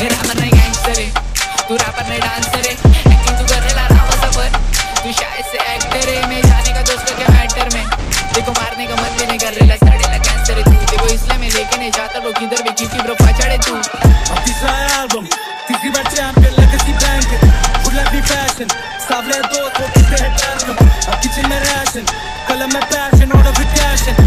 हे wrapper नाही gangster रे तू रॅपर नाही डान्सर रे एक्टिंग तू करेला रामा सफर तू शायद से एक्टर रे मैं जाने का दोस्तों के मैटर में देखो मारने का मन भी नहीं कर रेला सड़ेला कैंसर है तू देखो इसलिए मैं लेके नहीं जाता वो किधर भी क्योंकि ब्रो पछाड़े तू अब तीसरा एल्बम तीसरी बार champion legacy bank good luck the fashion सावले दोस्त वो किससे है पैशन अब किचन में रैशन कलम में पैशन और अब कैशन